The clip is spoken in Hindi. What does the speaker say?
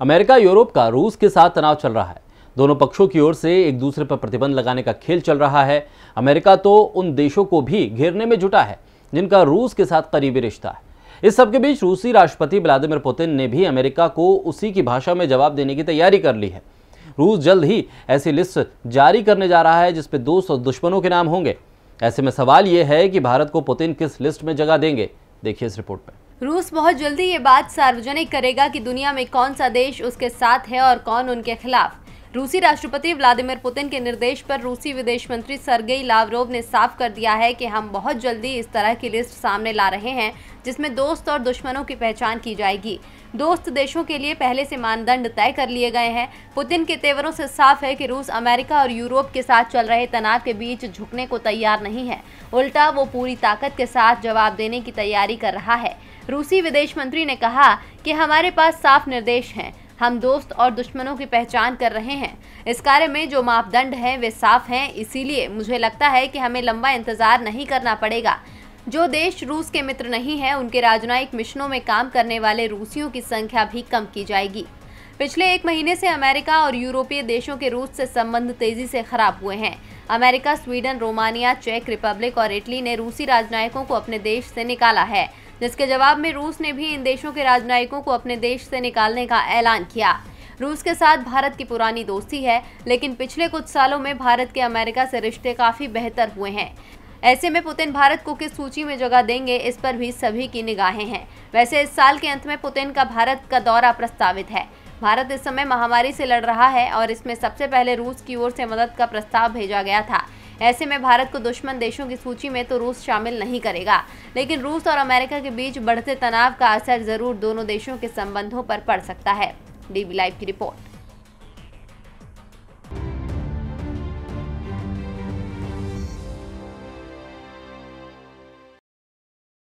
अमेरिका, यूरोप का रूस के साथ तनाव चल रहा है। दोनों पक्षों की ओर से एक दूसरे पर प्रतिबंध लगाने का खेल चल रहा है। अमेरिका तो उन देशों को भी घेरने में जुटा है, जिनका रूस के साथ करीबी रिश्ता है। इस सबके बीच रूसी राष्ट्रपति व्लादिमिर पुतिन ने भी अमेरिका को उसी की भाषा में जवाब देने की तैयारी कर ली है। रूस जल्द ही ऐसी लिस्ट जारी करने जा रहा है जिसपे दोस्त और दुश्मनों के नाम होंगे। ऐसे में सवाल यह है कि भारत को पुतिन किस लिस्ट में जगह देंगे? देखिए इस रिपोर्ट में रूस बहुत जल्दी ये बात सार्वजनिक करेगा कि दुनिया में कौन सा देश उसके साथ है और कौन उनके खिलाफ। रूसी राष्ट्रपति व्लादिमीर पुतिन के निर्देश पर रूसी विदेश मंत्री सरगेई लावरोव ने साफ़ कर दिया है कि हम बहुत जल्दी इस तरह की लिस्ट सामने ला रहे हैं, जिसमें दोस्त और दुश्मनों की पहचान की जाएगी। दोस्त देशों के लिए पहले से मानदंड तय कर लिए गए हैं। पुतिन के तेवरों से साफ़ है कि रूस अमेरिका और यूरोप के साथ चल रहे तनाव के बीच झुकने को तैयार नहीं है। उल्टा वो पूरी ताकत के साथ जवाब देने की तैयारी कर रहा है। रूसी विदेश मंत्री ने कहा कि हमारे पास साफ़ निर्देश हैं। हम दोस्त और दुश्मनों की पहचान कर रहे हैं। इस कार्य में जो मापदंड हैं, वे साफ़ हैं। इसीलिए मुझे लगता है कि हमें लंबा इंतज़ार नहीं करना पड़ेगा। जो देश रूस के मित्र नहीं हैं, उनके राजनयिक मिशनों में काम करने वाले रूसियों की संख्या भी कम की जाएगी। पिछले एक महीने से अमेरिका और यूरोपीय देशों के रूस से संबंध तेज़ी से खराब हुए हैं। अमेरिका, स्वीडन, रोमानिया, चेक रिपब्लिक और इटली ने रूसी राजनयिकों को अपने देश से निकाला है। जिसके जवाब में रूस ने भी इन देशों के राजनयिकों को अपने देश से निकालने का ऐलान किया। रूस के साथ भारत की पुरानी दोस्ती है, लेकिन पिछले कुछ सालों में भारत के अमेरिका से रिश्ते काफ़ी बेहतर हुए हैं। ऐसे में पुतिन भारत को किस सूची में जगह देंगे, इस पर भी सभी की निगाहें हैं। वैसे इस साल के अंत में पुतिन का भारत का दौरा प्रस्तावित है। भारत इस समय महामारी से लड़ रहा है और इसमें सबसे पहले रूस की ओर से मदद का प्रस्ताव भेजा गया था। ऐसे में भारत को दुश्मन देशों की सूची में तो रूस शामिल नहीं करेगा। लेकिन रूस और अमेरिका के बीच बढ़ते तनाव का असर ज़रूर दोनों देशों के संबंधों पर पड़ सकता है। डीबी लाइव की रिपोर्ट।